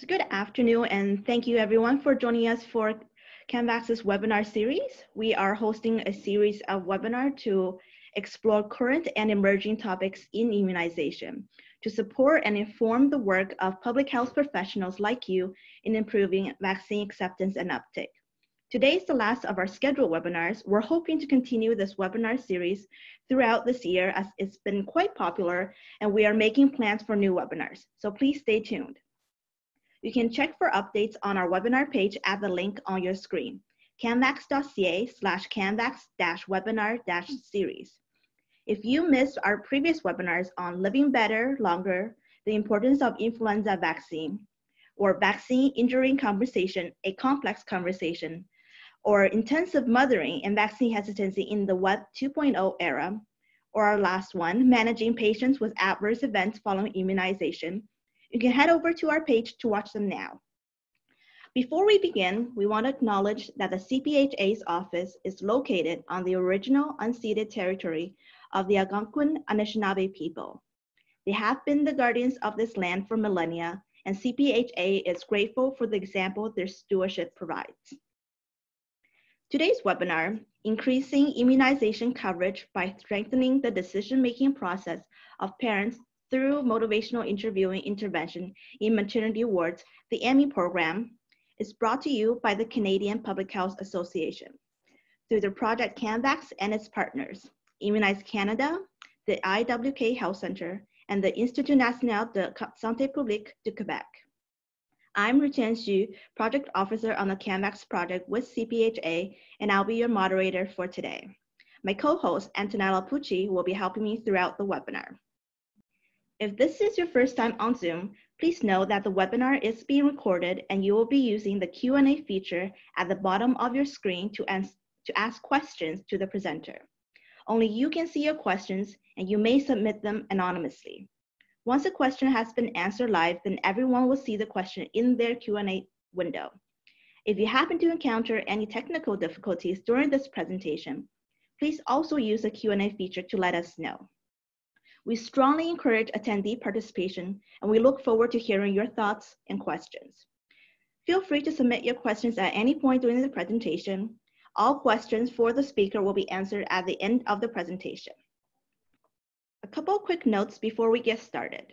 So good afternoon, and thank you everyone for joining us for CANVax's webinar series. We are hosting a series of webinars to explore current and emerging topics in immunization to support and inform the work of public health professionals like you in improving vaccine acceptance and uptake. Today is the last of our scheduled webinars. We're hoping to continue this webinar series throughout this year as it's been quite popular and we are making plans for new webinars. So please stay tuned. You can check for updates on our webinar page at the link on your screen, canvax.ca slash canvax-webinar-series. If you missed our previous webinars on living better, longer, the importance of influenza vaccine, or vaccine injury conversation, a complex conversation, or intensive mothering and vaccine hesitancy in the Web 2.0 era, or our last one, managing patients with adverse events following immunization, you can head over to our page to watch them now. Before we begin, we want to acknowledge that the CPHA's office is located on the original unceded territory of the Algonquin Anishinaabe people. They have been the guardians of this land for millennia, and CPHA is grateful for the example their stewardship provides. Today's webinar, Increasing Immunization Coverage by Strengthening the Decision-Making Process of Parents through motivational interviewing intervention in maternity wards, the Emmie program is brought to you by the Canadian Public Health Association through the Project CANVax and its partners, Immunize Canada, the IWK Health Center, and the Institut National de Santé Publique du Québec. I'm Rutian Xu, Project Officer on the CANVax project with CPHA, and I'll be your moderator for today. My co-host, Antonella Pucci, will be helping me throughout the webinar. If this is your first time on Zoom, please know that the webinar is being recorded and you will be using the Q&A feature at the bottom of your screen to, to ask questions to the presenter. Only you can see your questions and you may submit them anonymously. Once a question has been answered live, then everyone will see the question in their Q&A window. If you happen to encounter any technical difficulties during this presentation, please also use the Q&A feature to let us know. We strongly encourage attendee participation and we look forward to hearing your thoughts and questions. Feel free to submit your questions at any point during the presentation. All questions for the speaker will be answered at the end of the presentation. A couple quick notes before we get started.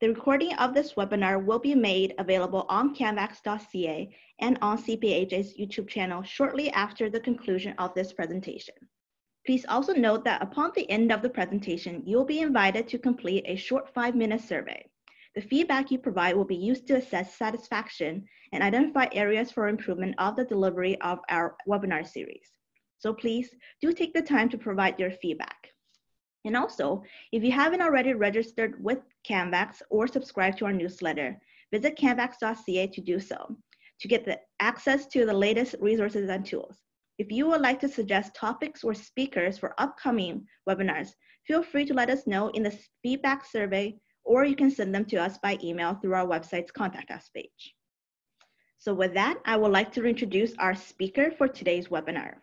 The recording of this webinar will be made available on canvax.ca and on CPHA's YouTube channel shortly after the conclusion of this presentation. Please also note that upon the end of the presentation, you'll be invited to complete a short five-minute survey. The feedback you provide will be used to assess satisfaction and identify areas for improvement of the delivery of our webinar series. So please do take the time to provide your feedback. And also, if you haven't already registered with CANVax or subscribed to our newsletter, visit canvax.ca to do so to get the access to the latest resources and tools. If you would like to suggest topics or speakers for upcoming webinars, feel free to let us know in the feedback survey, or you can send them to us by email through our website's contact us page. So with that, I would like to introduce our speaker for today's webinar.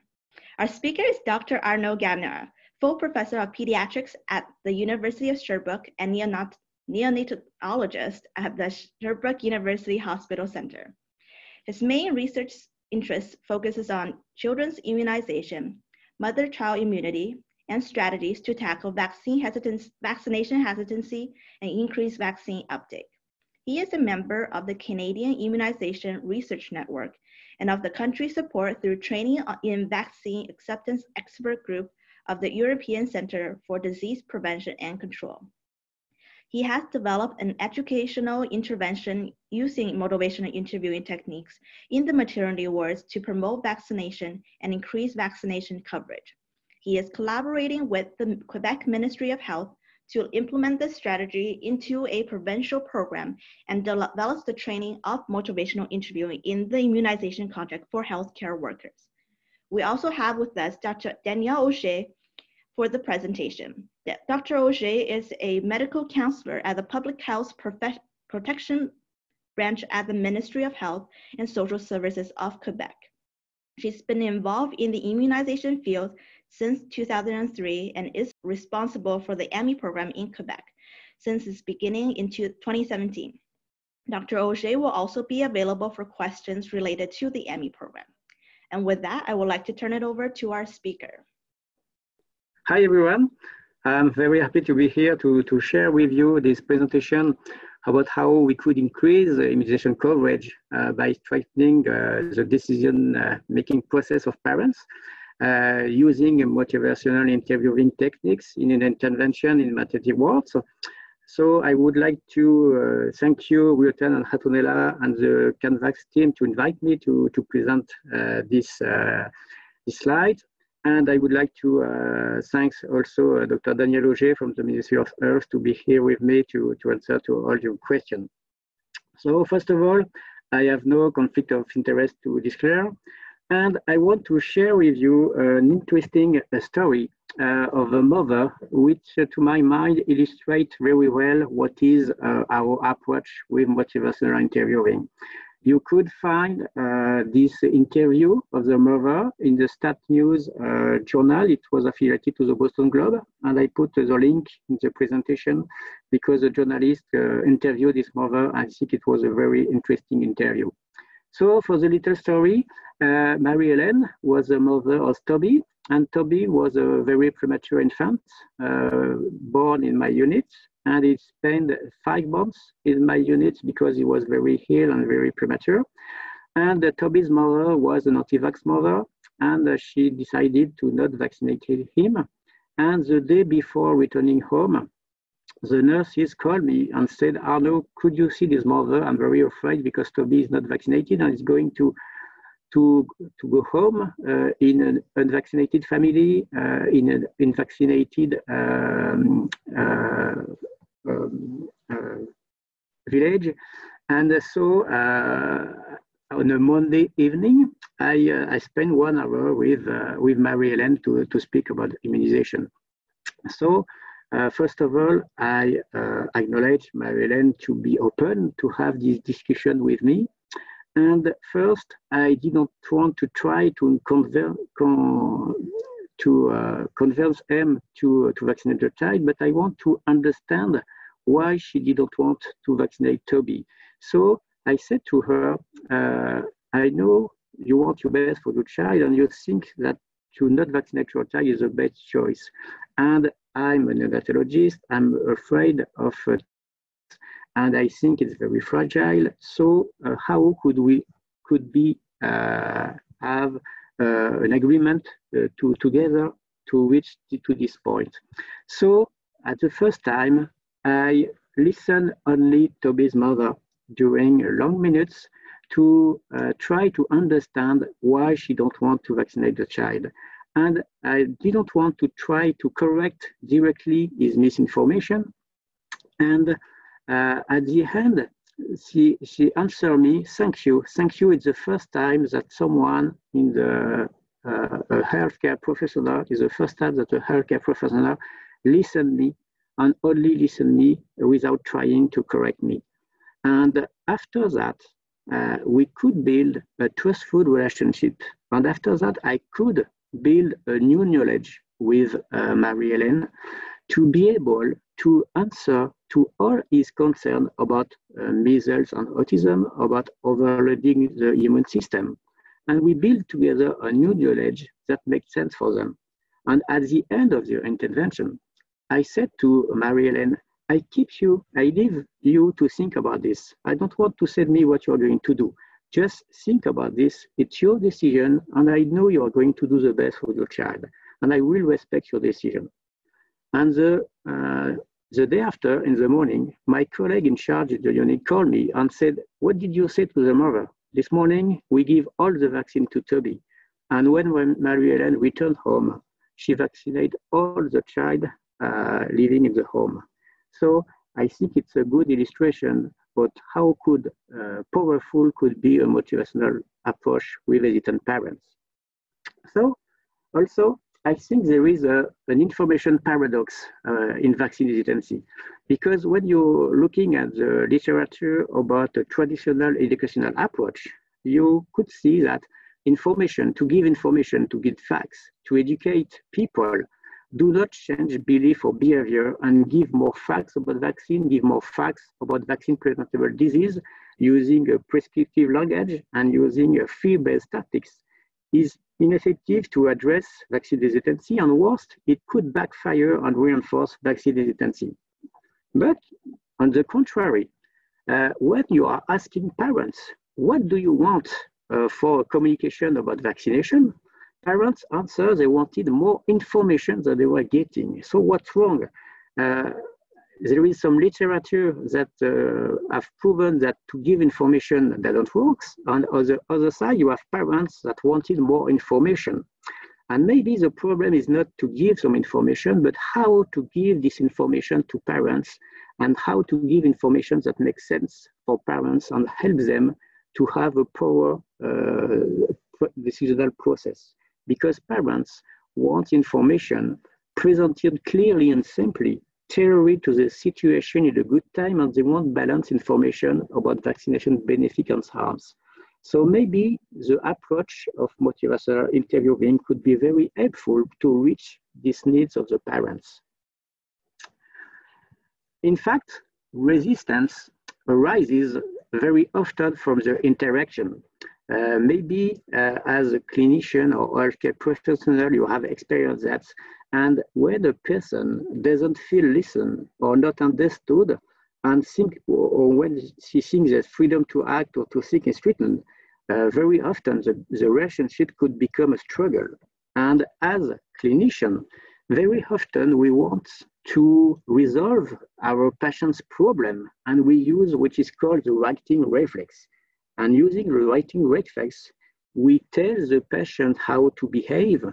Our speaker is Dr. Arnaud Gagneur, full professor of pediatrics at the University of Sherbrooke and neonat neonatologist at the Sherbrooke University Hospital Center. His main research interest focuses on children's immunization, mother-child immunity, and strategies to tackle vaccine hesitance, vaccination hesitancy and increase vaccine uptake. He is a member of the Canadian Immunization Research Network and of the country support through training in vaccine acceptance expert group of the European Center for Disease Prevention and Control. He has developed an educational intervention using motivational interviewing techniques in the maternity wards to promote vaccination and increase vaccination coverage. He is collaborating with the Quebec Ministry of Health to implement this strategy into a provincial program and develops the training of motivational interviewing in the immunization contract for healthcare workers. We also have with us Dr. Danielle Auger for the presentation. Dr. Auger is a medical counselor at the Public Health Profe Protection Branch at the Ministry of Health and Social Services of Quebec. She's been involved in the immunization field since 2003 and is responsible for the Emmie program in Quebec since its beginning in 2017. Dr. Auger will also be available for questions related to the Emmie program. And with that, I would like to turn it over to our speaker. Hi, everyone. I'm very happy to be here to, to share with you this presentation about how we could increase the immunization coverage uh, by strengthening uh, the decision-making uh, process of parents uh, using motivational interviewing techniques in an intervention in maternity wards. So, so I would like to uh, thank you, Wilton and Antonella and the Canvax team to invite me to, to present uh, this, this slide. And I would like to uh, thank also uh, Dr. Danielle Auger from the Ministry of Health to be here with me to, to answer to all your questions. So first of all, I have no conflict of interest to declare. And I want to share with you an interesting uh, story uh, of a mother, which uh, to my mind illustrates very well what is uh, our approach with motivational interviewing. You could find uh, this interview of the mother in the Stat News uh, journal. It was affiliated to the Boston Globe, and I put the link in the presentation because the journalist interviewed this mother. I think it was a very interesting interview. So for the little story, uh, Mary Ellen was the mother of Toby, and Toby was a very premature infant uh, born in my unit, and he spent five months in my unit because he was very ill and very premature. And uh, Toby's mother was an anti-vax mother, and uh, she decided to not vaccinate him. And the day before returning home, the nurses called me and said, Arnaud, could you see this mother? I'm very afraid because Toby is not vaccinated and is going to to, to go home uh, in an unvaccinated family, uh, in an unvaccinated um, uh, um, uh, village. And so uh, on a Monday evening, I, uh, I spent one hour with, with Mary Ellen to, to speak about immunization. So uh, first of all, I uh, acknowledge Mary Ellen to be open to have this discussion with me. And first, I didn't want to try to convert, con to uh, convince him to, to vaccinate the child, but I want to understand why she didn't want to vaccinate Toby. So I said to her, uh, I know you want your best for your child and you think that to not vaccinate your child is the best choice. And I'm a neonatologist. I'm afraid of, uh, and I think it's very fragile. So uh, how could we could be uh, have uh, an agreement uh, to together to reach to this point? So at the first time, I listened only to Toby's mother during long minutes to uh, try to understand why she don't want to vaccinate the child. And I didn't want to try to correct directly his misinformation. And uh, at the end, she, she answered me, thank you. Thank you. It's the first time that someone in the uh, a healthcare professional, is the first time that a healthcare professional listened me and only listened me without trying to correct me. And after that, uh, we could build a trustful relationship. And after that, I could build a new knowledge with uh, Mary Ellen to be able to answer to all his concern about uh, measles and autism, about overloading the immune system. And we build together a new knowledge that makes sense for them. And at the end of the intervention, I said to Mary Ellen, I keep you, I leave you to think about this. I don't want to say me what you're going to do. Just think about this. It's your decision, and I know you are going to do the best for your child, and I will respect your decision. And the, uh, the day after, in the morning, my colleague in charge of the unit called me and said, What did you say to the mother? This morning, we give all the vaccine to Toby. And when, Mary Ellen returned home, she vaccinated all the child uh, living in the home. So I think it's a good illustration but how could uh, powerful could be a motivational approach with hesitant parents. So also, I think there is a, an information paradox uh, in vaccine hesitancy, because when you're looking at the literature about a traditional educational approach, you could see that information, to give information, to give facts, to educate people do not change belief or behavior and give more facts about vaccine, give more facts about vaccine preventable disease, using a prescriptive language and using a fear-based tactics is ineffective to address vaccine hesitancy and worst, it could backfire and reinforce vaccine hesitancy. But on the contrary, uh, when you are asking parents, what do you want uh, for communication about vaccination? Parents answer they wanted more information than they were getting. So what's wrong? Uh, there is some literature that uh, have proven that to give information that don't work. On the other side, you have parents that wanted more information. And maybe the problem is not to give some information, but how to give this information to parents and how to give information that makes sense for parents and help them to have a power uh, decisional process. Because parents want information presented clearly and simply tailored to the situation in a good time and they want balanced information about vaccination benefits and harms. So maybe the approach of motivational interviewing could be very helpful to reach these needs of the parents. In fact, resistance arises very often from the interaction. Uh, maybe uh, as a clinician or healthcare professional, you have experienced that and when a person doesn't feel listened or not understood, and think, or when she thinks that freedom to act or to seek is threatened, uh, very often the, the relationship could become a struggle. And as a clinician, very often we want to resolve our patient's problem, and we use what is called the righting reflex. And using the righting reflex, we tell the patient how to behave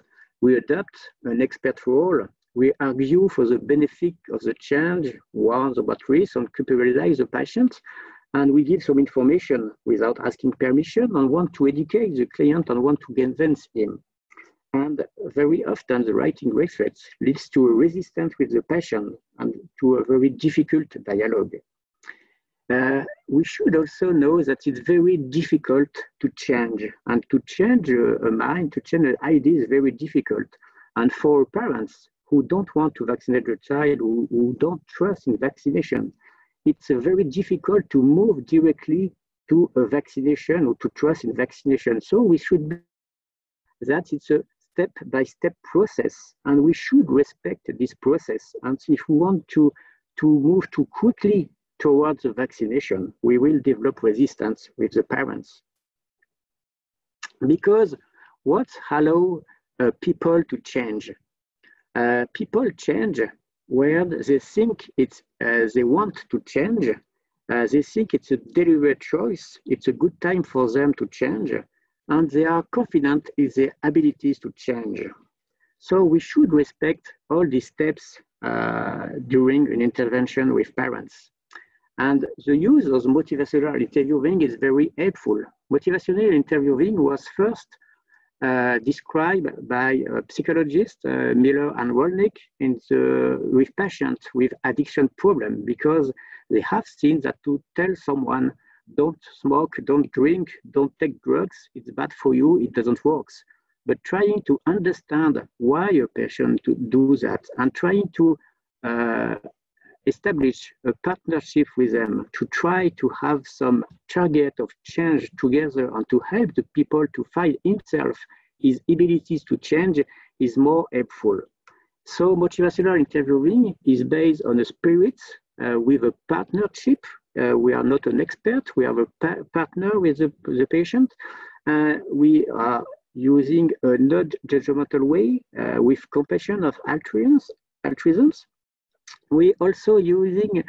we adopt an expert role. We argue for the benefit of the change, warn about risk, and culpabilize the patient. And we give some information without asking permission and want to educate the client and want to convince him. And very often the righting reflex leads to a resistance with the patient and to a very difficult dialogue. Uh, we should also know that it's very difficult to change and to change a, mind, to change an idea is very difficult. And for parents who don't want to vaccinate their child, who, who don't trust in vaccination, it's very difficult to move directly to a vaccination or to trust in vaccination. So we should that it's a step by step process and we should respect this process. And if we want to, to move too quickly towards the vaccination, we will develop resistance with the parents. Because what allow uh, people to change? Uh, people change where they think it's, uh, they want to change. Uh, they think it's a deliberate choice. It's a good time for them to change. And they are confident in their abilities to change. So we should respect all these steps uh, during an intervention with parents. And the use of motivational interviewing is very helpful. Motivational interviewing was first uh, described by psychologists uh, Miller and Rollnick in the, with patients with addiction problem because they have seen that to tell someone don't smoke, don't drink, don't take drugs, it's bad for you, it doesn't work. But trying to understand why a patient to do that and trying to uh, establish a partnership with them to try to have some target of change together and to help the people to find himself his abilities to change is more helpful. So motivational interviewing is based on a spirit uh, with a partnership. Uh, we are not an expert, we have a pa partner with the, the patient. Uh, we are using a non-judgmental way uh, with compassion of altruism, altruisms we also using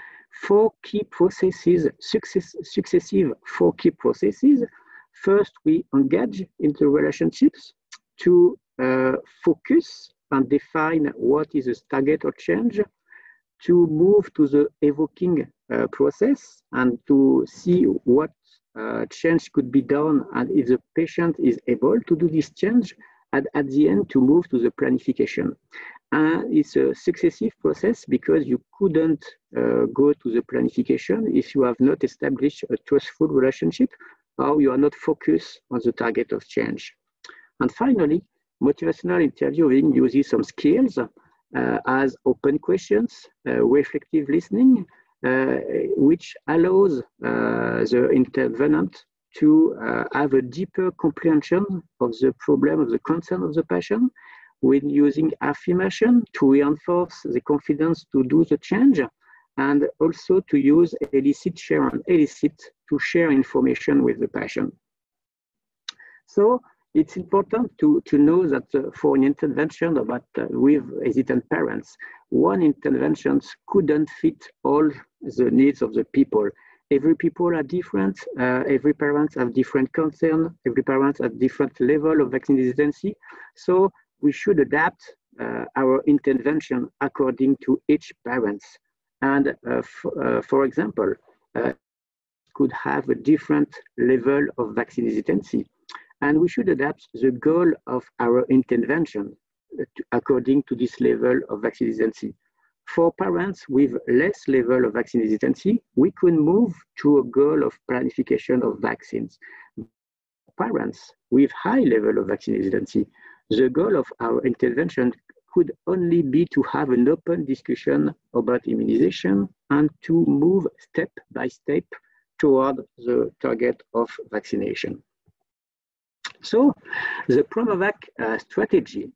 four key processes, success, successive four key processes. First, we engage into relationships to uh, focus and define what is the target or change, to move to the evoking uh, process and to see what uh, change could be done and if the patient is able to do this change, and at the end to move to the planification. And it's a successive process because you couldn't uh, go to the planification if you have not established a trustful relationship or you are not focused on the target of change. And finally, motivational interviewing uses some skills uh, as open questions, uh, reflective listening, uh, which allows uh, the intervenant to uh, have a deeper comprehension of the problem, of the concern of the patient, with using affirmation to reinforce the confidence to do the change, and also to use elicit, share, and elicit to share information with the patient. So it's important to, to know that uh, for an intervention about, uh, with hesitant parents, one intervention couldn't fit all the needs of the people. Every people are different, uh, every parent have different concern, every parent has different level of vaccine hesitancy. So we should adapt uh, our intervention according to each parents. And uh, uh, for example, could have a different level of vaccine hesitancy and we should adapt the goal of our intervention according to this level of vaccine hesitancy. For parents with less level of vaccine hesitancy, we could move to a goal of planification of vaccines. Parents with high level of vaccine hesitancy, the goal of our intervention could only be to have an open discussion about immunization and to move step by step toward the target of vaccination. So the Promovac uh, strategy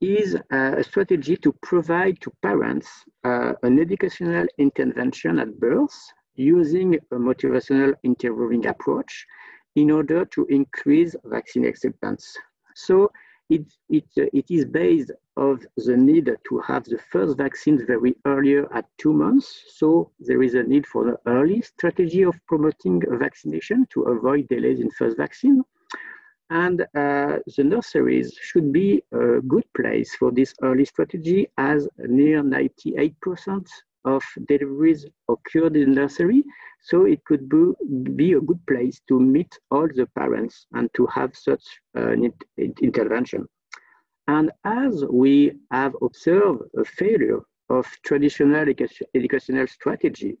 is uh, a strategy to provide to parents uh, an educational intervention at birth using a motivational interviewing approach in order to increase vaccine acceptance. So it, it, uh, it is based of the need to have the first vaccines very earlier at two months. So there is a need for the early strategy of promoting vaccination to avoid delays in first vaccine. And uh, the nurseries should be a good place for this early strategy as near 98% of deliveries occurred in nursery. So it could be, a good place to meet all the parents and to have such an intervention. And as we have observed a failure of traditional educational strategy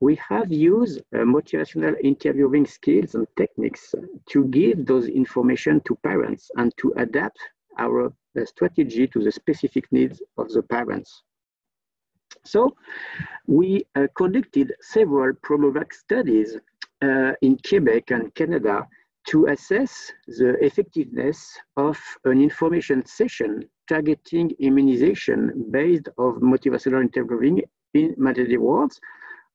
we have used uh, motivational interviewing skills and techniques to give those information to parents and to adapt our uh, strategy to the specific needs of the parents. So we uh, conducted several Promovac studies uh, in Quebec and Canada to assess the effectiveness of an information session targeting immunization based of motivational interviewing in maternity wards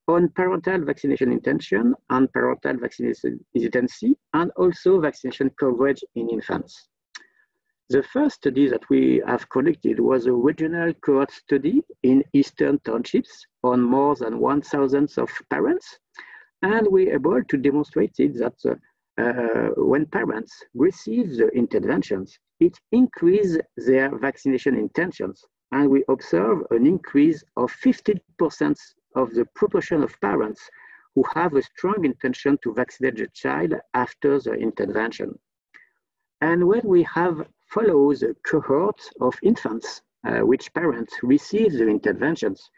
on parental vaccination intention and parental vaccination hesitancy, and also vaccination coverage in infants. The first study that we have conducted was a regional cohort study in Eastern Townships on more than 1,000 of parents. And we were able to demonstrate that uh, when parents receive the interventions, it increases their vaccination intentions. And we observe an increase of 15% of the proportion of parents who have a strong intention to vaccinate the child after the intervention. And when we have followed a cohort of infants, uh, which parents receive the interventions,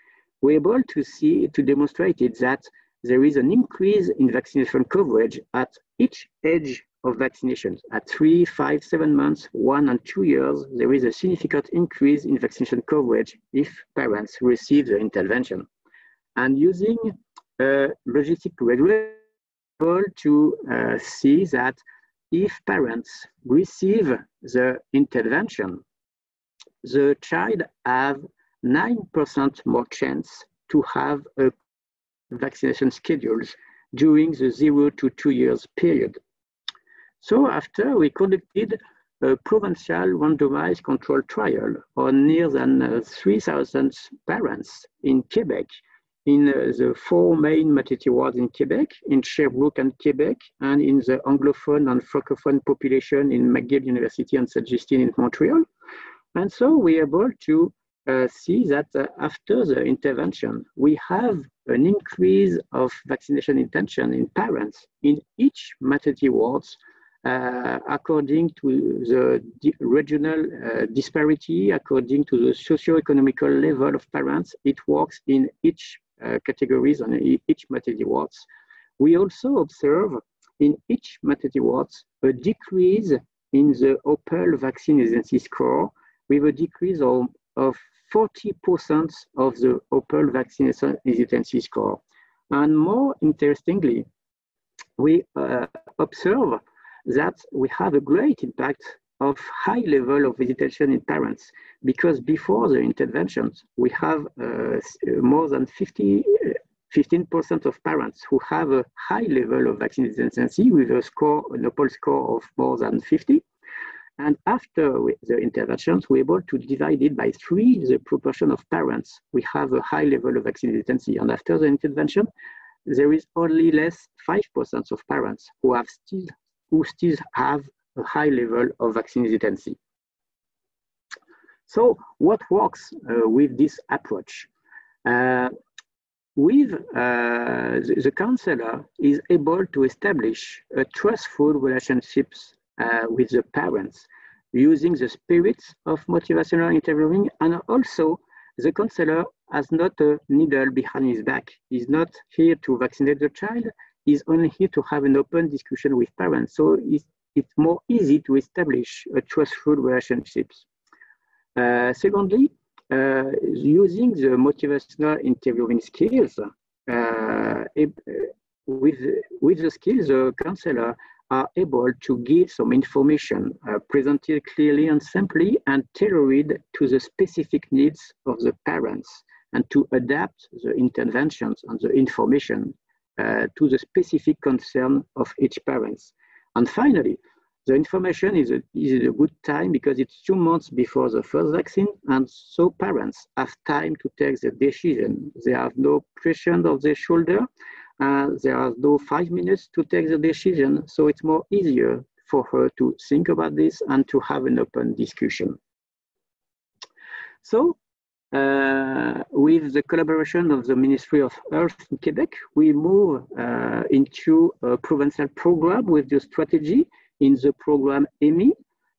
we're able to see, to demonstrate it that there is an increase in vaccination coverage at each age of vaccinations. At three, five, seven months, one and two years, there is a significant increase in vaccination coverage if parents receive the intervention and using a logistic regulator to uh, see that if parents receive the intervention, the child have 9% more chance to have a vaccination schedules during the zero to two years period. So after we conducted a provincial randomized control trial on near than uh, 3,000 parents in Quebec in uh, the four main maternity wards in Quebec, in Sherbrooke and Quebec, and in the Anglophone and Francophone population in McGill University and Saint Justine in Montreal. And so we are able to uh, see that uh, after the intervention, we have an increase of vaccination intention in parents in each maternity wards uh, according to the regional uh, disparity, according to the socio-economical level of parents, it works in each categories on each maternity wards. We also observe in each maternity wards a decrease in the OPEL vaccine hesitancy score with a decrease of, of 40% of the OPEL vaccine hesitancy score. And more interestingly, we uh, observe that we have a great impact of high level of visitation in parents because before the interventions, we have uh, more than 50, 15% of parents who have a high level of vaccine hesitancy with a score, an OPEL score of more than 50. And after the interventions, we're able to divide it by three, the proportion of parents. We have a high level of vaccine hesitancy. And after the intervention, there is only less 5% of parents who have still, who still have a high level of vaccine hesitancy. So what works uh, with this approach? Uh, with uh, the, the, counselor is able to establish a trustful relationships uh, with the parents using the spirit of motivational interviewing and also the counselor has not a needle behind his back. He's not here to vaccinate the child. He's only here to have an open discussion with parents. So it's, more easy to establish a trustful relationships. Uh, secondly, uh, using the motivational interviewing skills, uh, with, with the skills, the counselor are able to give some information uh, presented clearly and simply and tailored to the specific needs of the parents and to adapt the interventions and the information uh, to the specific concern of each parents. And finally, the information is a, is a good time because it's two months before the first vaccine, and so parents have time to take the decision. They have no pressure on their shoulder, uh, there are no five minutes to take the decision, so it's more easier for her to think about this and to have an open discussion. So with the collaboration of the Ministry of Health in Quebec, we move uh, into a provincial program with the strategy in the program Emmie,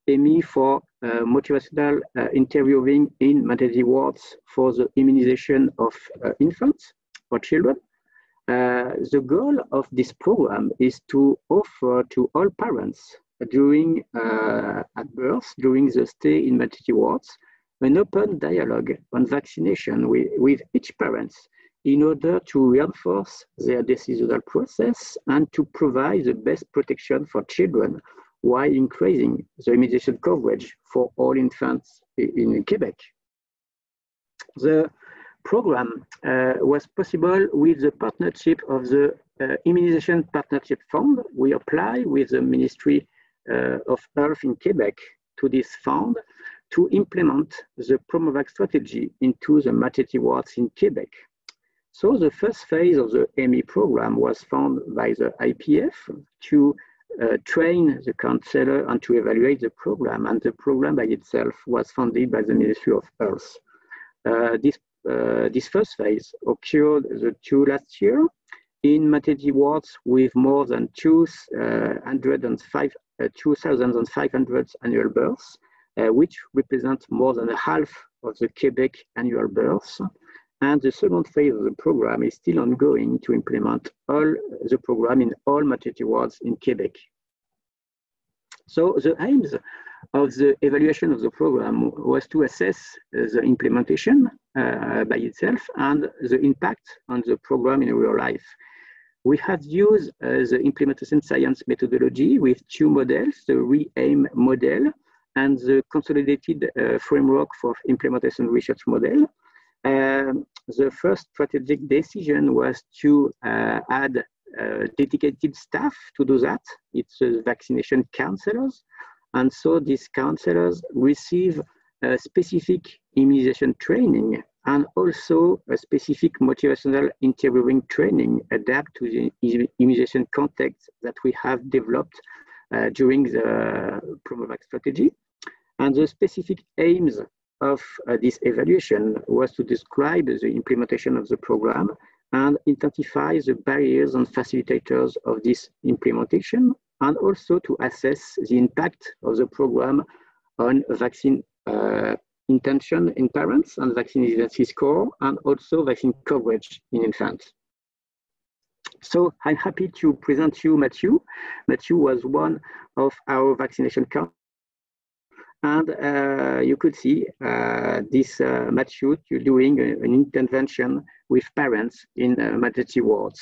Emmie for uh, motivational uh, interviewing in maternity wards for the immunization of uh, infants or children. Uh, the goal of this program is to offer to all parents during uh, at birth, during the stay in maternity wards, an open dialogue on vaccination with, with each parent in order to reinforce their decisional process and to provide the best protection for children while increasing the immunization coverage for all infants in Quebec. The program uh, was possible with the partnership of the uh, Immunization Partnership Fund. We apply with the Ministry uh, of Health in Quebec to this fund to implement the Promovac strategy into the maternity wards in Quebec. So the first phase of the Emmie program was funded by the IPF to uh, train the counselor and to evaluate the program. And the program by itself was funded by the Ministry of Health. Uh, this uh, this first phase occurred the two last year in maternity wards with more than 205, uh, 2,500 annual births, uh, which represent more than half of the Quebec annual births. And the second phase of the program is still ongoing to implement all the program in all maternity wards in Quebec. So the aims of the evaluation of the program was to assess uh, the implementation uh, by itself and the impact on the program in real life. We have used uh, the implementation science methodology with two models, the RE-AIM model and the consolidated uh, framework for implementation research model. Um, the first strategic decision was to uh, add uh, dedicated staff to do that. It's vaccination counselors and so these counselors receive specific immunization training and also a specific motivational interviewing training adapt to the immunization context that we have developed uh, during the Promovac strategy. And the specific aims of uh, this evaluation was to describe the implementation of the program and identify the barriers and facilitators of this implementation and also to assess the impact of the program on vaccine uh, intention in parents and vaccine hesitancy score, and also vaccine coverage in infants. So I'm happy to present you Matthew. Matthew was one of our vaccination And uh, you could see uh, this uh, Matthew doing a, an intervention with parents in uh, maternity wards.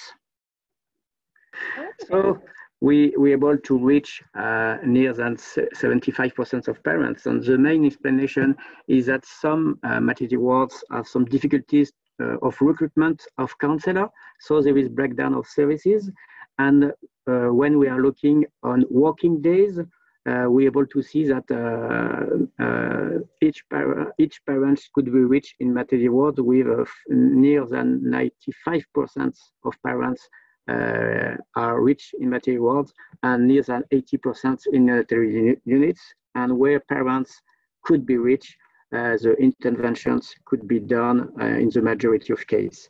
So we were able to reach uh, near than 75% of parents. And the main explanation is that some uh, maternity wards have some difficulties uh, of recruitment of counselor. So there is breakdown of services. And uh, when we are looking on working days, we're able to see that uh, uh, each, par each parent could be reached in maternity World with near than 95% of parents uh, are rich in material world and near than 80% in military units. And where parents could be rich, uh, the interventions could be done uh, in the majority of cases.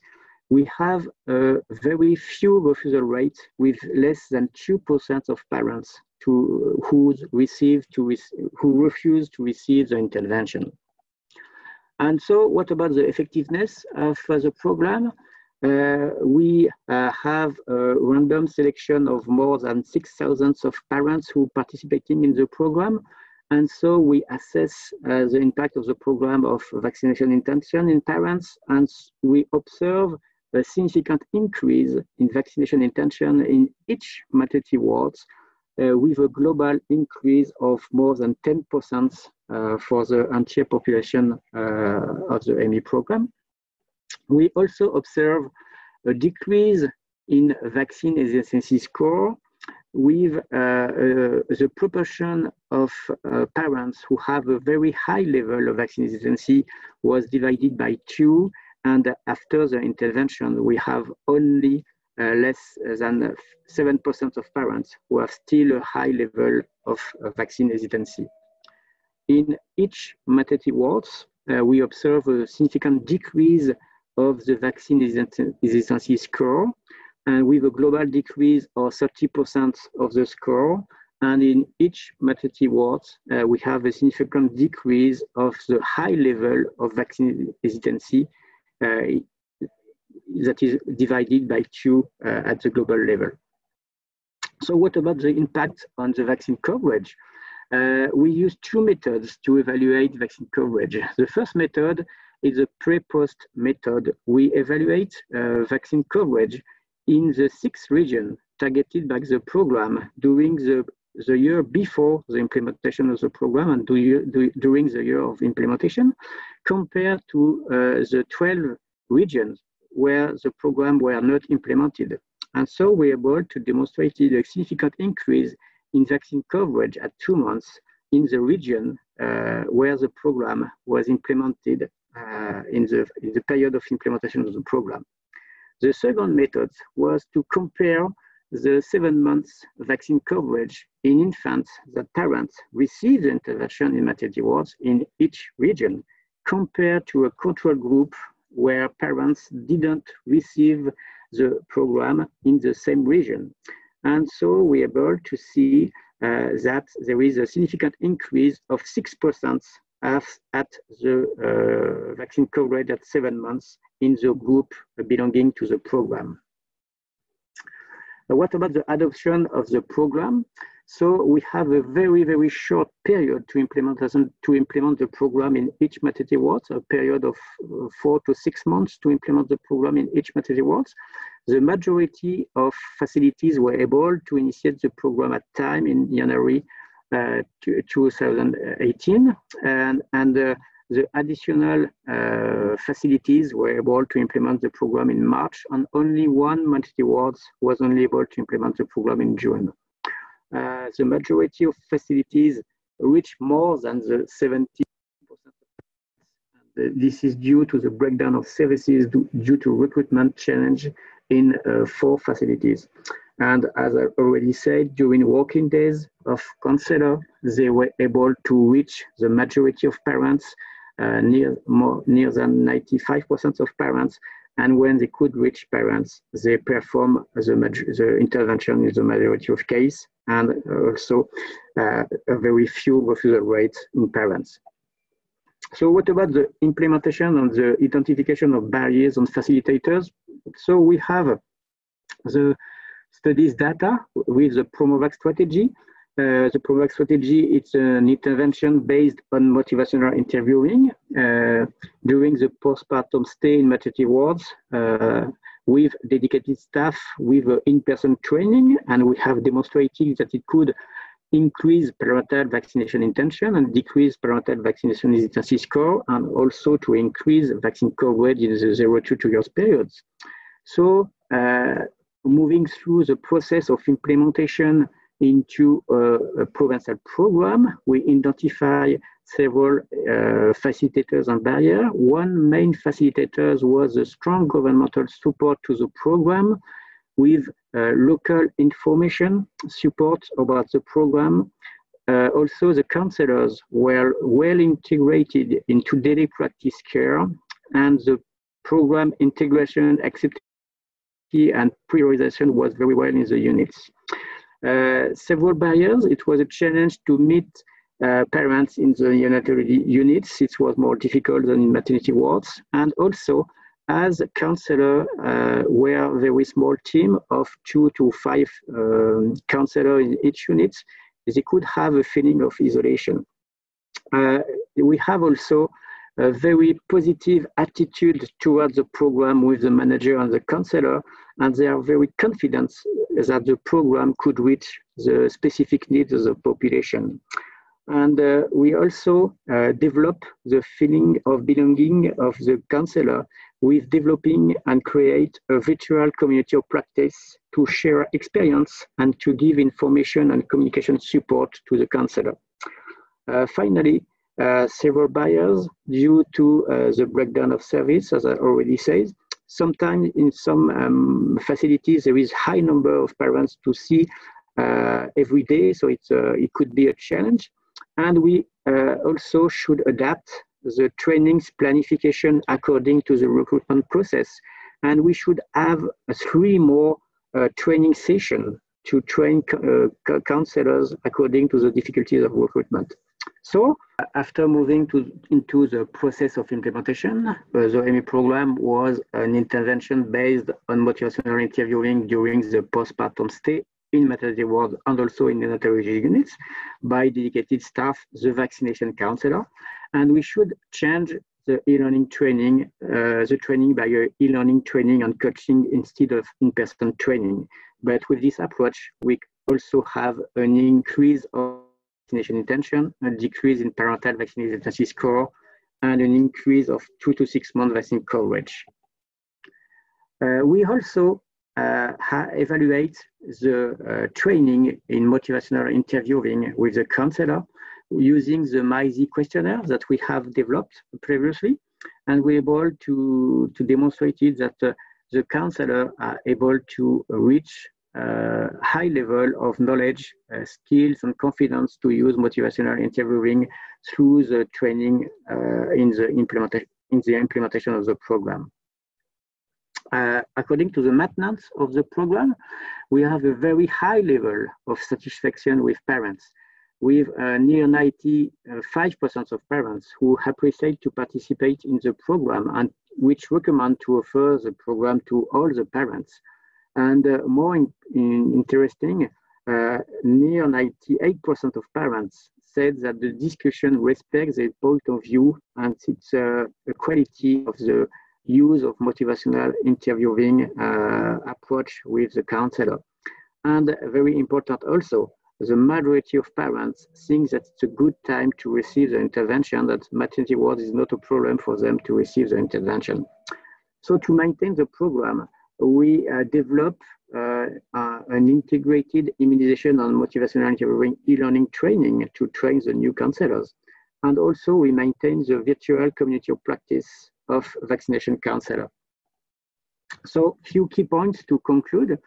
We have a very few refusal rates with less than 2% of parents to, who, receive to, who refuse to receive the intervention. And so what about the effectiveness of the program? Uh, we uh, have a random selection of more than 6,000 of parents who participating in the program. And so we assess uh, the impact of the program of vaccination intention in parents, and we observe a significant increase in vaccination intention in each maternity wards, uh, with a global increase of more than 10% uh, for the entire population uh, of the Emmie program. We also observe a decrease in vaccine hesitancy score with uh, uh, the proportion of uh, parents who have a very high level of vaccine hesitancy was divided by two. And after the intervention, we have only uh, less than 7% of parents who have still a high level of uh, vaccine hesitancy. In each maternity wards, uh, we observe a significant decrease of the vaccine hesitancy score, and with a global decrease of 30% of the score. And in each maternity ward, uh, we have a significant decrease of the high level of vaccine hesitancy uh, that is divided by two uh, at the global level. So what about the impact on the vaccine coverage? Uh, we use two methods to evaluate vaccine coverage. The first method is a pre-post method. We evaluate uh, vaccine coverage in the six regions targeted by the program during the, the year before the implementation of the program and do, do, during the year of implementation compared to uh, the 12 regions where the program were not implemented. And so we were able to demonstrate a significant increase in vaccine coverage at two months in the region uh, where the program was implemented uh, in, the, in the period of implementation of the program. The second method was to compare the seven months vaccine coverage in infants that parents received the intervention in maternity wards in each region compared to a control group where parents didn't receive the program in the same region. And so we're able to see uh, that there is a significant increase of 6% at the uh, vaccine coverage at seven months in the group belonging to the program. What about the adoption of the program? So we have a very, very short period to implement, to implement the program in each maternity ward, a period of uh, four to six months to implement the program in each maternity ward. The majority of facilities were able to initiate the program at time in January uh, 2018, and, and uh, the additional uh, facilities were able to implement the program in March, and only one maternity wards was only able to implement the program in June. Uh, the majority of facilities reach more than the 70 this is due to the breakdown of services due to recruitment challenge in uh, four facilities. And as I already said, during working days of counselor, they were able to reach the majority of parents, uh, near, more, near than 95% of parents, and when they could reach parents, they perform the, the intervention in the majority of case, and also uh, a very few refusal rates in parents. So what about the implementation and the identification of barriers and facilitators? So we have the studies data with the Promovac strategy. Uh, the PROVAC strategy, it's an intervention based on motivational interviewing uh, during the postpartum stay in maternity wards uh, with dedicated staff with in-person training. And we have demonstrated that it could increase parental vaccination intention and decrease parental vaccination hesitancy score, and also to increase vaccine coverage in the zero to two years periods. So uh, moving through the process of implementation into a, a provincial program. We identify several uh, facilitators and barriers. One main facilitator was a strong governmental support to the program with uh, local information support about the program. Uh, also, the counselors were well integrated into daily practice care and the program integration, acceptability, and prioritization was very well in the units. Uh, several barriers. It was a challenge to meet uh, parents in the neonatal units. It was more difficult than in maternity wards. And also, as a counselor, uh, we're a very small team of two to five um, counselors in each unit, they could have a feeling of isolation. Uh, we have also a very positive attitude towards the program with the manager and the counselor, and they are very confident that the program could reach the specific needs of the population. And uh, we also uh, develop the feeling of belonging of the counselor with developing and create a virtual community of practice to share experience and to give information and communication support to the counselor. Uh, finally, several buyers due to uh, the breakdown of service, as I already said, sometimes in some um, facilities there is high number of parents to see uh, every day. So it's uh, it could be a challenge. And we uh, also should adapt the trainings planification according to the recruitment process. And we should have three more uh, training sessions to train uh, counselors according to the difficulties of recruitment so after moving to, into the process of implementation, uh, the Emmie program was an intervention based on motivational interviewing during the postpartum stay in maternity wards and also in neonatal units by dedicated staff, the vaccination counselor. And we should change the e-learning training, uh, the training by e-learning training and coaching instead of in-person training. But with this approach, we also have an increase of vaccination intention, a decrease in parental vaccination intention score, and an increase of two to six month vaccine coverage. Uh, we also uh, evaluate the uh, training in motivational interviewing with the counselor using the MyZ questionnaire that we have developed previously. And we're able to, to demonstrate it that uh, the counselor are able to reach uh, high level of knowledge, uh, skills, and confidence to use motivational interviewing through the training uh, in the implementation in the implementation of the program. Uh, according to the maintenance of the program, we have a very high level of satisfaction with parents, with uh, near 95% of parents who appreciate to participate in the program and which recommend to offer the program to all the parents. And uh, more in, in interesting, uh, near 98% of parents said that the discussion respects their point of view and it's uh, a quality of the use of motivational interviewing uh, approach with the counselor. And very important also, the majority of parents think that it's a good time to receive the intervention, that maternity ward is not a problem for them to receive the intervention. So to maintain the program, we uh, develop uh, uh, an integrated immunization and motivational e-learning training to train the new counselors. And also we maintain the virtual community of practice of vaccination counselor. So few key points to conclude.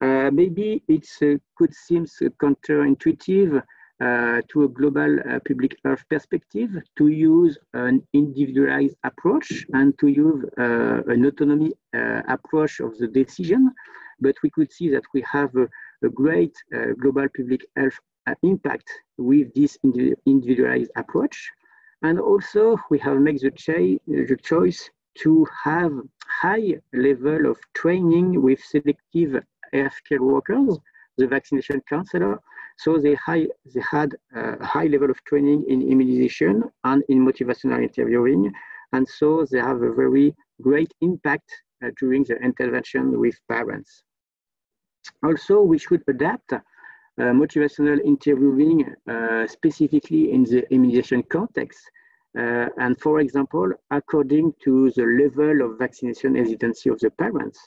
Uh, maybe it uh, could seem counterintuitive uh, to a global uh, public health perspective to use an individualized approach and to use uh, an autonomy uh, approach of the decision. But we could see that we have a, a great uh, global public health uh, impact with this individualized approach. And also we have made the, the choice to have high level of training with selective healthcare workers, the vaccination counselor, So they, high, they had a high level of training in immunization and in motivational interviewing. And so they have a very great impact uh, during the intervention with parents. Also, we should adapt uh, motivational interviewing uh, specifically in the immunization context. Uh, and for example, according to the level of vaccination hesitancy of the parents.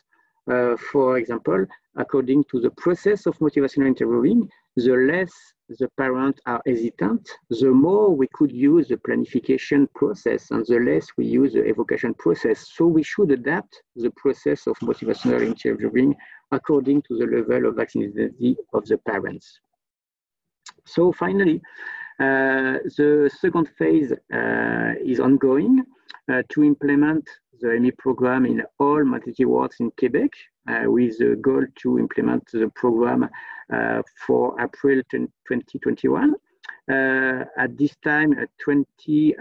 Uh, for example, according to the process of motivational interviewing, the less the parents are hesitant, the more we could use the planification process and the less we use the evocation process. So we should adapt the process of motivational interviewing according to the level of vaccination of the parents. So finally, uh, the second phase uh, is ongoing uh, to implement the Emmie program in all maternity wards in Quebec with the goal to implement the program for April 2021. at this time, 20,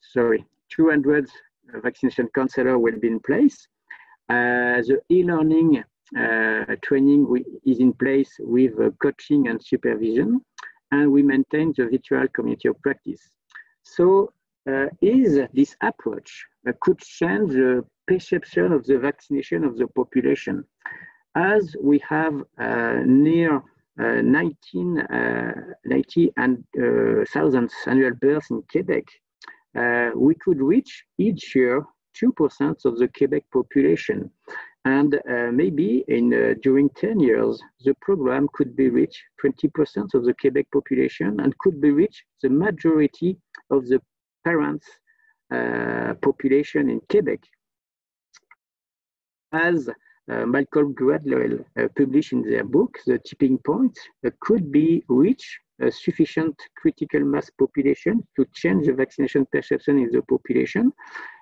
sorry, 200 vaccination counselor will be in place. Uh, the e-learning uh, training is in place with uh, coaching and supervision and we maintain the virtual community of practice. So uh, is this approach uh, could change the perception of the vaccination of the population. As we have uh, near 1990 uh, and uh, thousands annual births in Quebec, uh, we could reach each year 2% of the Quebec population. And uh, maybe in uh, during 10 years, the program could be reached 20% of the Quebec population and could be reached the majority of the parents' uh, population in Quebec. As uh, Malcolm Gladwell uh, published in their book, The Tipping Point uh, could be reached a sufficient critical mass population to change the vaccination perception in the population.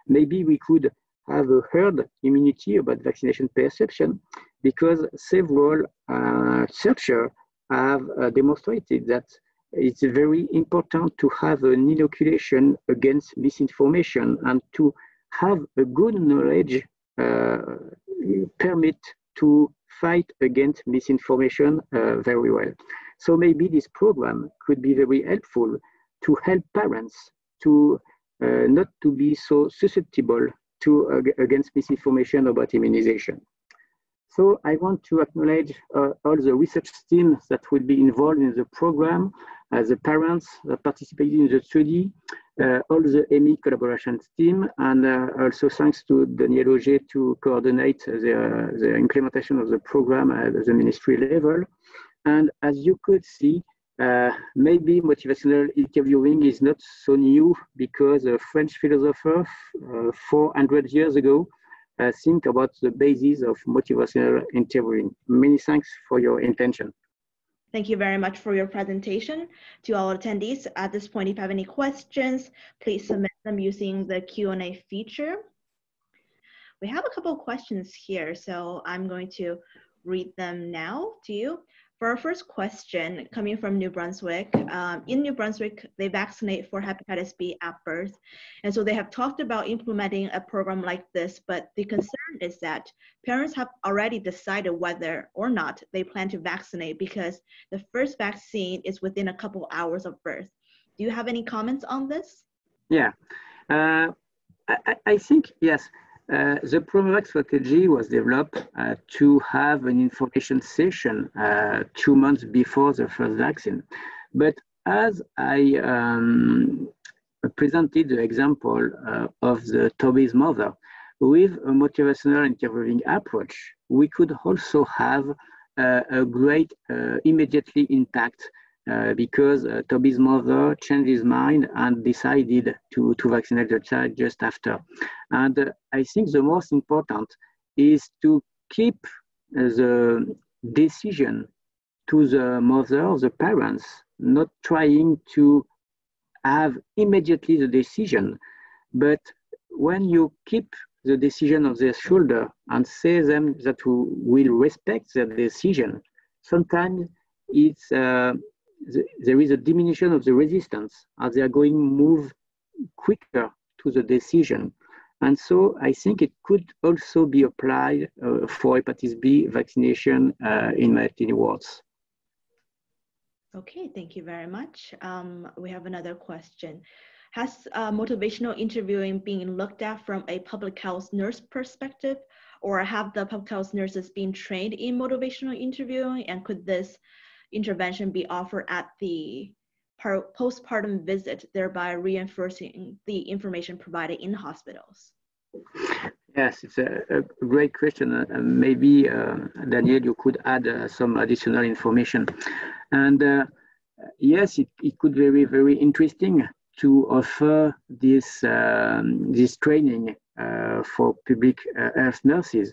Maybe we could have a herd immunity about vaccination perception because several uh, researchers have uh, demonstrated that it's very important to have an inoculation against misinformation and to have a good knowledge uh, permit to fight against misinformation uh, very well. So maybe this program could be very helpful to help parents to uh, not to be so susceptible to uh, against misinformation about immunization. So I want to acknowledge uh, all the research teams that will be involved in the program, uh, the parents that participated in the study, uh, all the Emmie collaboration team, and uh, also thanks to Danielle Auger to coordinate the, the implementation of the program at the ministry level. And as you could see, uh, maybe motivational interviewing is not so new because a French philosopher uh, 400 years ago uh, think about the basis of motivational interviewing. Many thanks for your attention. Thank you very much for your presentation. To all attendees, at this point, if you have any questions, please submit them using the Q&A feature. We have a couple of questions here, so I'm going to read them now to you. For our first question, coming from New Brunswick, um, in New Brunswick, they vaccinate for hepatitis B at birth. And so they have talked about implementing a program like this, but the concern is that parents have already decided whether or not they plan to vaccinate because the first vaccine is within a couple hours of birth. Do you have any comments on this? Yeah, uh, I, I think, yes. Uh, the PromoVac strategy was developed uh, to have an information session uh, two months before the first vaccine. But as I um, presented the example uh, of the Toby's mother, with a motivational interviewing approach, we could also have uh, a great immediately impact uh, because uh, Toby's mother changed his mind and decided to, to vaccinate the child just after. And uh, I think the most important is to keep uh, the decision to the mother, the parents, not trying to have immediately the decision, but when you keep the decision on their shoulder and say them that we will respect their decision, sometimes it's uh, the, there is a diminution of the resistance as they are going move quicker to the decision. And so I think it could also be applied uh, for hepatitis B vaccination uh, in maternity wards. Okay, thank you very much. Um, we have another question. Has uh, motivational interviewing been looked at from a public health nurse perspective, or have the public health nurses been trained in motivational interviewing? And could this intervention be offered at the postpartum visit, thereby reinforcing the information provided in hospitals? Yes, it's a, a great question. Uh, maybe, uh, Danielle, you could add uh, some additional information. And uh, yes, it, it could be very, very interesting to offer this, um, this training uh, for public uh, health nurses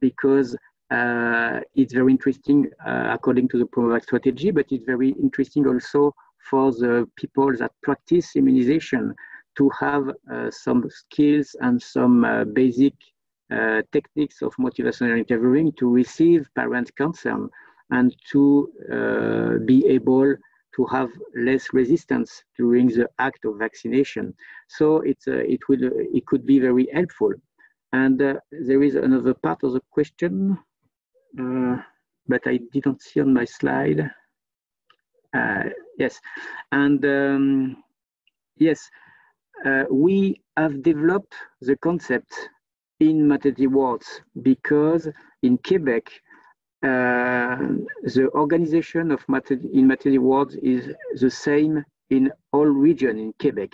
because it's very interesting according to the program strategy, but it's very interesting also for the people that practice immunization to have uh, some skills and some uh, basic uh, techniques of motivational interviewing to receive parent concern and to uh, be able to have less resistance during the act of vaccination. So it's, uh, it, will, it could be very helpful. And uh, there is another part of the question, but I didn't see on my slide. yes, and um, yes, uh, we have developed the concept in maternity wards because in Quebec, uh, the organization of mater in maternity wards is the same in all regions in Quebec.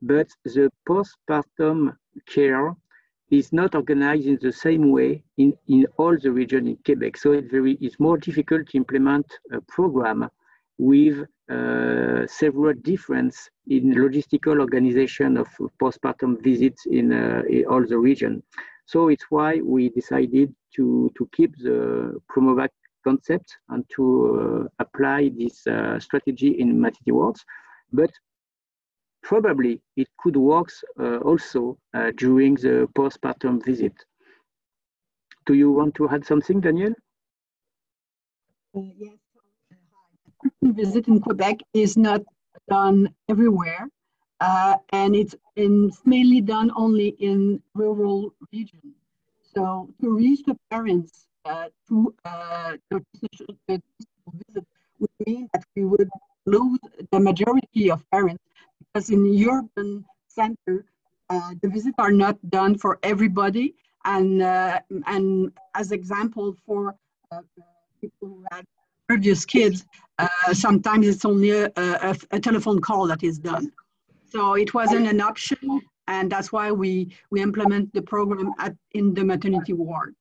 But the postpartum care is not organized in the same way in, in all the region in Quebec. So it's very it's more difficult to implement a program with uh, several difference in logistical organization of postpartum visits in, uh, in, all the region. So it's why we decided to, to keep the PromoVac concept and to uh, apply this uh, strategy in maternity wards. But probably it could work uh, also uh, during the postpartum visit. Do you want to add something, Danielle? yes visit in Quebec is not done everywhere, uh, and it's, it's mainly done only in rural regions. So to reach the parents uh, through uh, the visit would mean that we would lose the majority of parents because in urban center, uh, the visits are not done for everybody. And, uh, and as example for uh, people who had previous kids, uh, sometimes it's only a, a, a, telephone call that is done. So it wasn't an option, and that's why we, we implement the program at, in the maternity ward.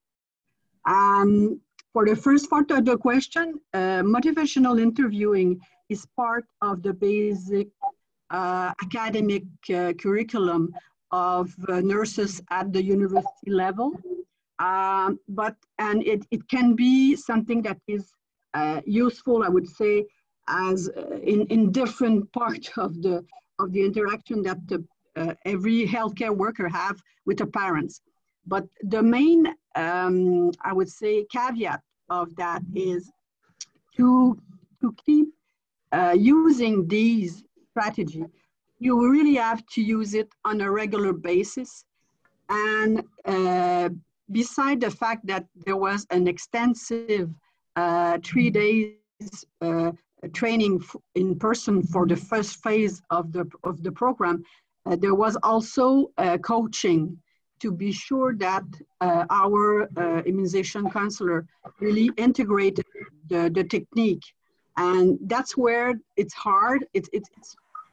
Um, for the first part of the question, uh, motivational interviewing is part of the basic academic uh, curriculum of uh, nurses at the university level. Um, but, and it, it can be something that is uh, useful, I would say, as uh, in, in different parts of the, of the interaction that the, uh, every healthcare worker have with the parents. But the main, um, I would say, caveat of that is to, to keep uh, using these strategy, you really have to use it on a regular basis. And uh, beside the fact that there was an extensive uh, three days uh, training in person for the first phase of the, of the program, uh, there was also coaching to be sure that uh, our uh, immunization counselor really integrated the, the technique. And that's where it's hard. It's, it's,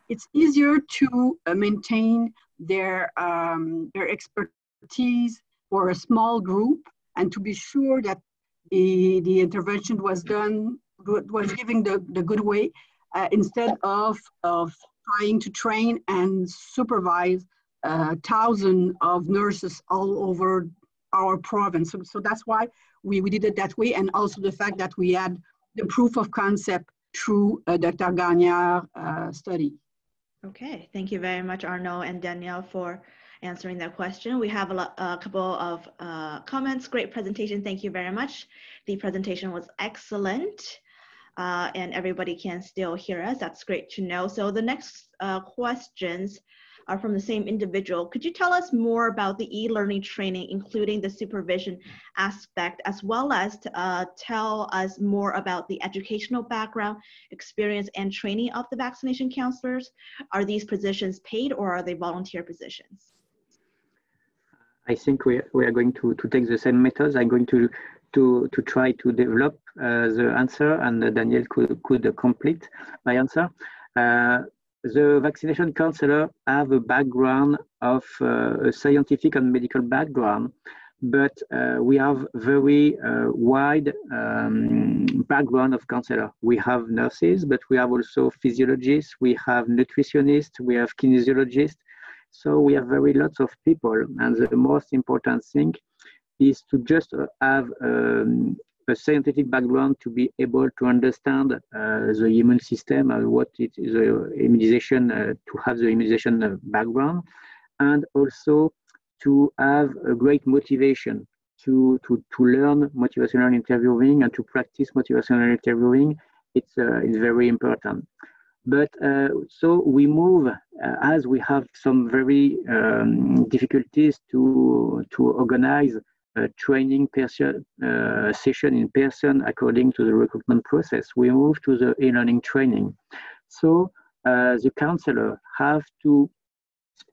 it's, easier to uh, maintain their, um, their expertise for a small group and to be sure that the, the intervention was done, was giving the, the good way uh, instead of, of trying to train and supervise uh, thousands of nurses all over our province. So, so that's why we, we did it that way. And also the fact that we had the proof of concept through uh, Dr. Gagneur uh, study. Okay, thank you very much, Arnaud and Danielle, for answering that question. We have a, a couple of uh, comments. Great presentation. Thank you very much. The presentation was excellent. Uh, and everybody can still hear us. That's great to know. So the next uh, questions are from the same individual. Could you tell us more about the e-learning training, including the supervision aspect, as well as to, uh, tell us more about the educational background, experience, and training of the vaccination counselors? Are these positions paid or are they volunteer positions? I think we, we are going to, to take the same methods. I'm going to to, to try to develop uh, the answer and Danielle could, could complete my answer. Uh, the vaccination counselor have a background of uh, a scientific and medical background, but uh, we have very uh, wide um, background of counselor. We have nurses, but we have also physiologists, we have nutritionists, we have kinesiologists. So we have very lots of people, and the most important thing is to just have um, a scientific background to be able to understand uh, the immune system and what it is the immunization uh, to have the immunization uh, background and also to have a great motivation to, to, to learn motivational interviewing and to practice motivational interviewing. It's, uh, it's very important. But uh, so we move uh, as we have some very um, difficulties to to organize training person, uh, session in person according to the recruitment process. We move to the e-learning training. So uh, the counselor have to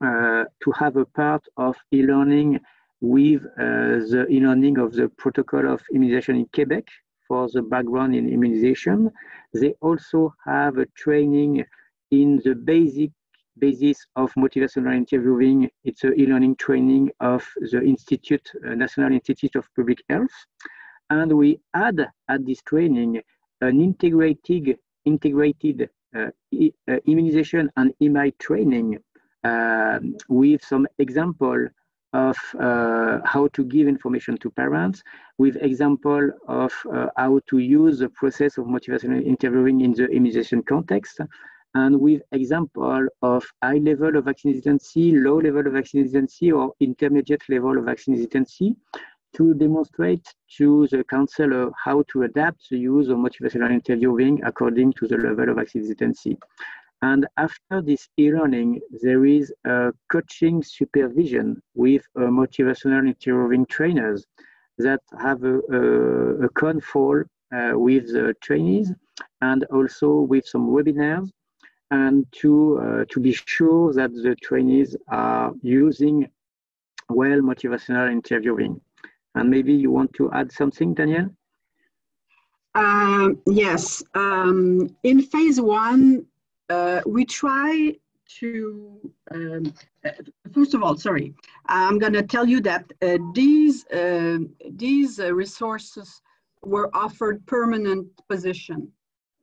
uh, to have a part of e-learning with the e-learning of the protocol of immunization in Quebec for the background in immunization. They also have a training in the basic basis of motivational interviewing. It's an e-learning training of the Institute, uh, National Institute of Public Health. And we add at this training an integrated, integrated uh, e uh, immunization and IMI training um, with some example of uh, how to give information to parents, with example of uh, how to use the process of motivational interviewing in the immunization context, and with example of high level of vaccine hesitancy, low level of vaccine hesitancy, or intermediate level of vaccine hesitancy to demonstrate to the counselor how to adapt the use of motivational interviewing according to the level of vaccine hesitancy. And after this e-learning, there is a coaching supervision with motivational interviewing trainers that have a, a, a con uh, with the trainees and also with some webinars and to, uh, to be sure that the trainees are using well motivational interviewing. And maybe you want to add something, Danielle? Uh, yes. Um, in phase one, uh, we try to, um, first of all, sorry, I'm going to tell you that uh, these, uh, these uh, resources were offered permanent position.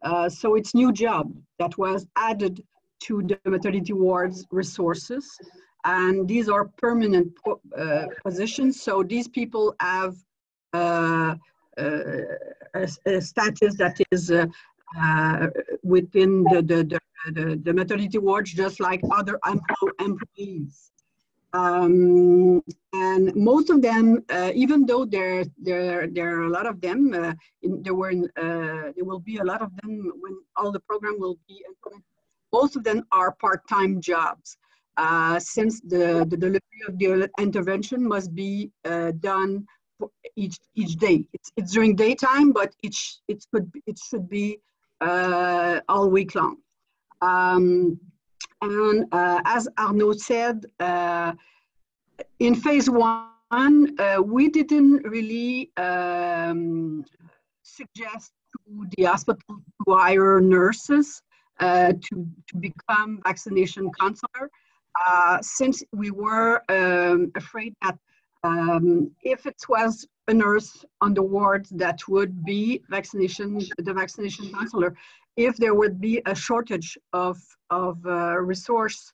Uh, so it's new job that was added to the maternity wards resources. And these are permanent uh, positions. So these people have uh, uh a, a, status that is uh, within the, the, the, the, maternity wards, just like other employees. Um, and most of them, uh, even though there there there are a lot of them, uh, in, there were uh, there will be a lot of them when all the program will be implemented. Most of them are part-time jobs, uh, since the the delivery of the intervention must be uh, done each each day. It's it's during daytime, but each it could it should be uh, all week long. Um, and uh, as Arnaud said, uh, in phase one, uh, we didn't really um, suggest to the hospital to hire nurses uh, to, to become vaccination counselor, uh, since we were um, afraid that um, if it was a nurse on the ward that would be vaccination, the vaccination counselor, if there would be a shortage of, of uh, resource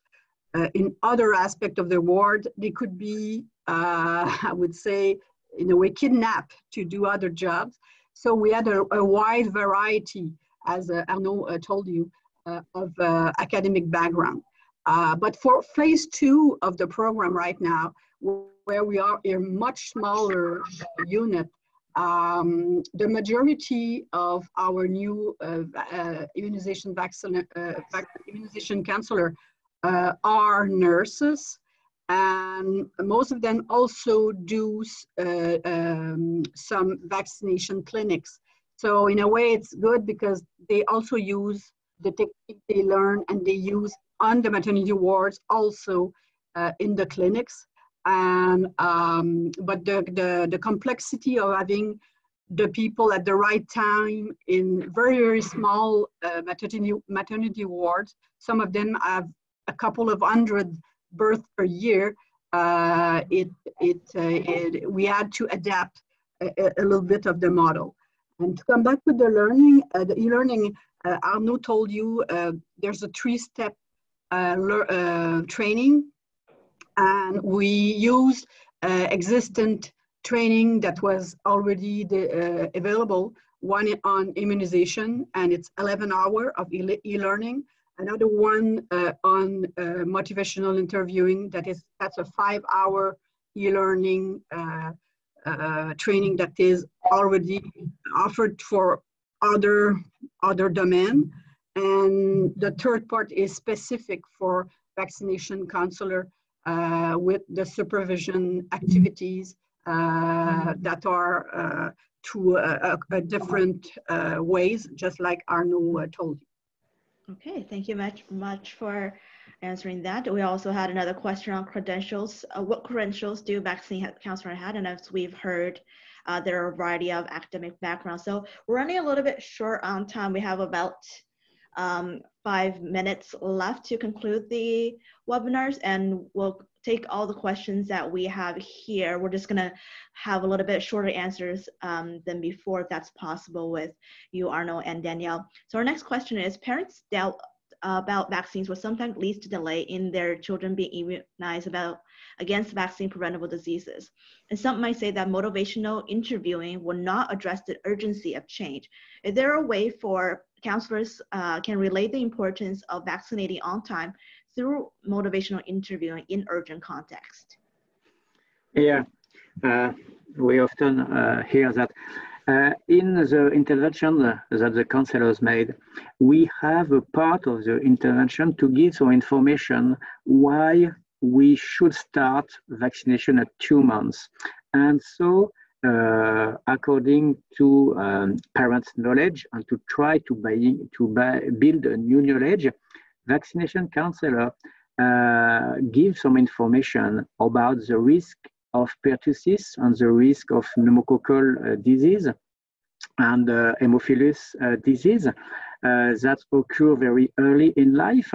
uh, in other aspect of the world, they could be, uh, I would say, in a way, kidnapped to do other jobs. So we had a, a wide variety, as Arnaud told you, of academic background. but for phase two of the program right now, where we are a much smaller unit, um, the majority of our new uh, uh, immunization vaccine, uh, immunization counselor uh, are nurses, and most of them also do uh, um, some vaccination clinics. So in a way, it's good because they also use the technique they learn and they use on the maternity wards also uh, in the clinics. And um, but the, the the complexity of having the people at the right time in very very small uh, maternity maternity wards. Some of them have a couple of hundred births per year. Uh, it, it, uh, it, we had to adapt a, a, little bit of the model. And to come back with the learning, uh, the e-learning, uh, Arnaud told you uh, there's a three-step training, and we used existent training that was already the, available one on immunization and it's 11 hour of e-learning. Another one uh, on uh, motivational interviewing that is that's a five hour e-learning uh, uh, training that is already offered for other other domain. And the third part is specific for vaccination counselor uh, with the supervision activities uh, that are to a, a different ways just like Arnaud told you Okay, thank you much, much for answering that. We also had another question on credentials. Uh, what credentials do vaccine counselor had? And as we've heard, uh, there are a variety of academic backgrounds. So we're running a little bit short on time. We have about um, five minutes left to conclude the webinars and we'll take all the questions that we have here. We're just gonna have a little bit shorter answers um, than before, if that's possible with you, Arnaud and Danielle. So our next question is, parents doubt about vaccines will sometimes lead to delay in their children being immunized about against vaccine preventable diseases. And some might say that motivational interviewing will not address the urgency of change. Is there a way for counselors uh, can relate the importance of vaccinating on time through motivational interviewing in urgent context? Yeah, uh, we often uh, hear that. Uh, in the intervention that the counselors made, we have a part of the intervention to give some information why we should start vaccination at two months. And so, according to um, parents' knowledge and to try to, buy, to buy, build a new knowledge, vaccination counselor uh, give some information about the risk of pertussis and the risk of pneumococcal uh, disease and uh, hemophilus uh, disease uh, that occur very early in life.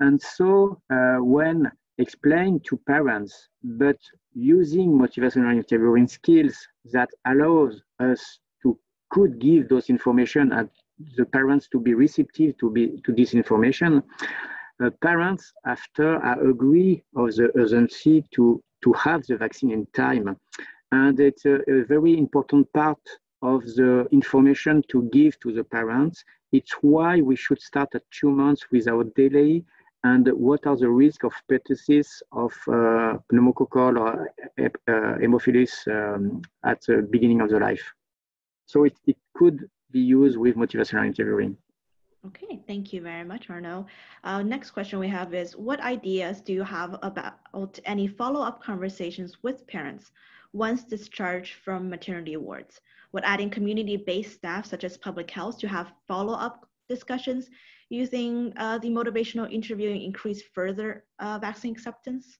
And so uh, when explained to parents, but using motivational interviewing skills that allows us to could give those information and the parents to be receptive to be to this information. Uh, parents after agree of the urgency to to have the vaccine in time, and it's a, a very important part of the information to give to the parents. It's why we should start at two months without delay and what are the risks of pertussis of uh, pneumococcal or uh, hemophilus um, at the beginning of the life. So it, it could be used with motivational interviewing. Okay, thank you very much, Arnaud. Uh, next question we have is, what ideas do you have about any follow-up conversations with parents once discharged from maternity wards? Would adding community-based staff such as public health to have follow-up discussions using uh, the motivational interviewing increase further uh, vaccine acceptance?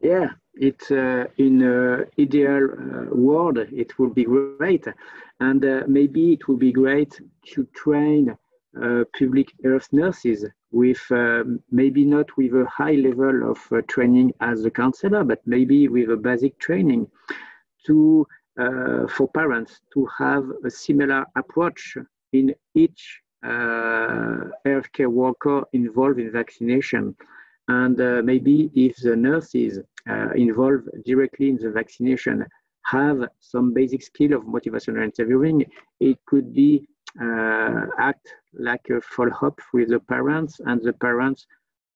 Yeah, it's uh, in uh, ideal uh, world, it would be great. And uh, maybe it would be great to train public health nurses with maybe not with a high level of training as a counselor, but maybe with a basic training to for parents to have a similar approach in each healthcare worker involved in vaccination. And uh, maybe if the nurses uh, involved directly in the vaccination have some basic skill of motivational interviewing, it could be uh, act like a follow-up with the parents and the parents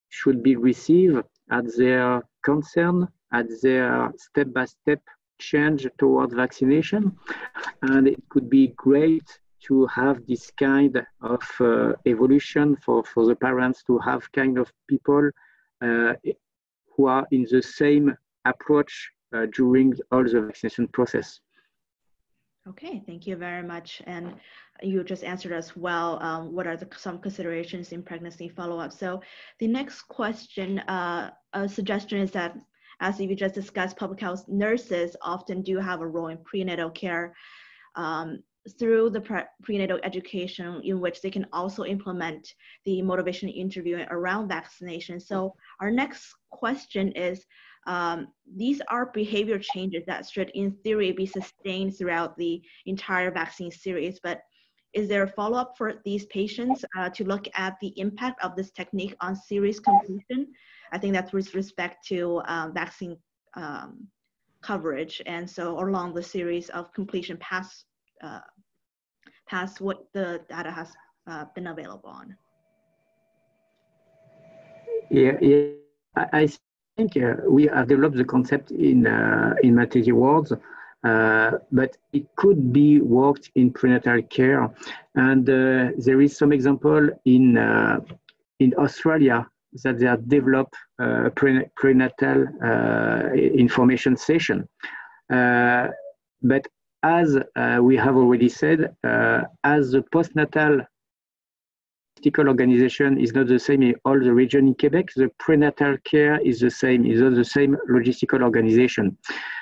should be received at their concern, at their step-by-step -step change towards vaccination. And it could be great to have this kind of uh, evolution for, for the parents to have kind of people uh, who are in the same approach uh, during all the vaccination process. Okay, thank you very much. And you just answered as well, um, what are the, some considerations in pregnancy follow-up? So the next question, uh, a suggestion is that as we just discussed, public health nurses often do have a role in prenatal care um, through the pre prenatal education in which they can also implement the motivation interview around vaccination. So our next question is, um, these are behavior changes that should in theory be sustained throughout the entire vaccine series, but is there a follow-up for these patients uh, to look at the impact of this technique on series completion? I think that's with respect to um, vaccine um, coverage and so along the series of completion past, uh, past what the data has uh, been available on. Yeah, yeah. I, I think uh, we have developed the concept in uh, in maternity wards, uh, but it could be worked in prenatal care, and uh, there is some example in uh, in Australia that they have developed a pre prenatal uh, information session, but as we have already said, as the postnatal logistical organization is not the same in all the region in Quebec. The prenatal care is the same, is not the same logistical organization.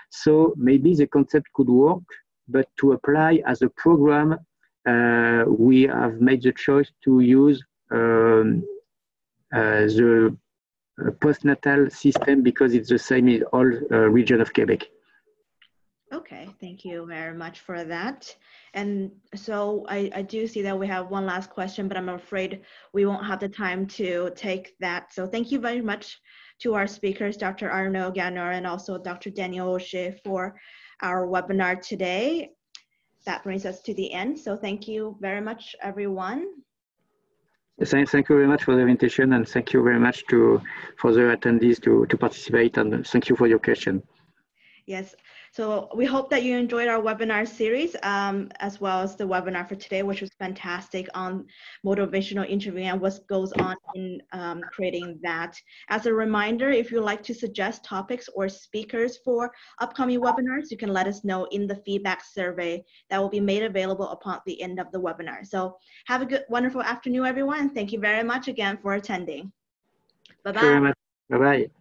So maybe the concept could work, but to apply as a program, uh, we have made the choice to use um, uh, the uh, postnatal system because it's the same in all uh, region of Quebec. Okay, thank you very much for that. And so I, I do see that we have one last question, but I'm afraid we won't have the time to take that. So thank you very much to our speakers, Dr. Arnaud Gagneur and also Dr. Danielle Auger for our webinar today. That brings us to the end. So thank you very much, everyone. Thank, thank you very much for the invitation and thank you very much to for the attendees to, to participate and thank you for your question. Yes, so we hope that you enjoyed our webinar series um, as well as the webinar for today, which was fantastic on motivational interviewing and what goes on in um, creating that. As a reminder, if you'd like to suggest topics or speakers for upcoming webinars, you can let us know in the feedback survey that will be made available upon the end of the webinar. So have a good, wonderful afternoon, everyone. Thank you very much again for attending. Bye-bye. Bye-bye.